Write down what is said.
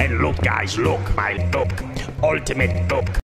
And look, guys, look, my book, Ultimate book.